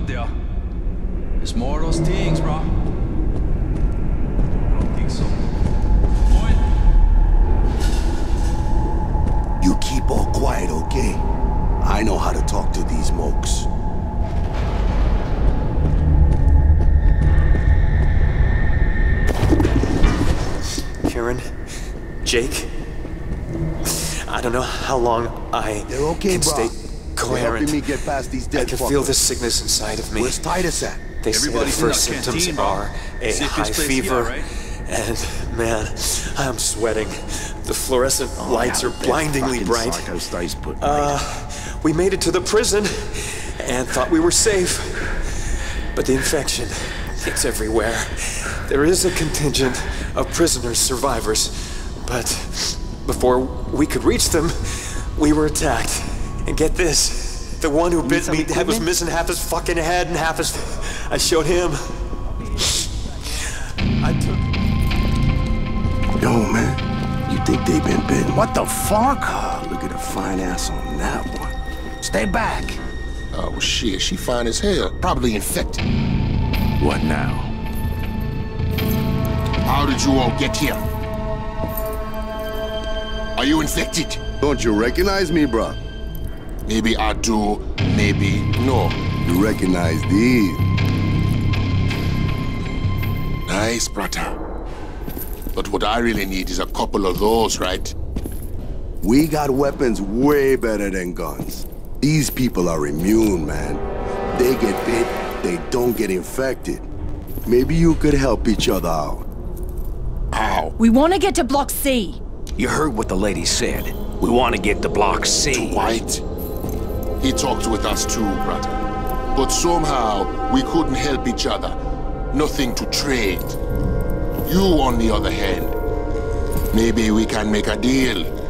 there. There's more of those things, bro. I don't think so. Point. You keep all quiet, okay? I know how to talk to these mokes. Karen, Jake. I don't know how long I They're okay, can bro. stay They're coherent. helping me get past these I dead can fuckers. feel the sickness inside of me. Where's Titus at? They say the first symptoms canteen, are a high fever, here, right? and man, I'm sweating. The fluorescent Oh, lights are blindingly bright. put Uh, we made it to the prison and thought we were safe, but the infection, it's everywhere. There is a contingent of prisoners, survivors, but before we could reach them, we were attacked. And get this, the one who bit some me was missing half his fucking head and half his. I showed him. I took. Yo, man. You think they been bitten? What the fuck? Ah, look at the fine ass on that one. Stay back. Oh, shit, she fine as hell. Probably infected. What now? How did you all get here? Are you infected? Don't you recognize me, bruh? Maybe I do, maybe no. You recognize these. Nice, brother. But what I really need is a couple of those, right? We got weapons way better than guns. These people are immune, man. They get bit, they don't get infected. Maybe you could help each other out. How? We want to get to Block C. You heard what the lady said. We want to get to Block C. To White? He talked with us too, brother. But somehow, we couldn't help each other. Nothing to trade. You, on the other hand, maybe we can make a deal.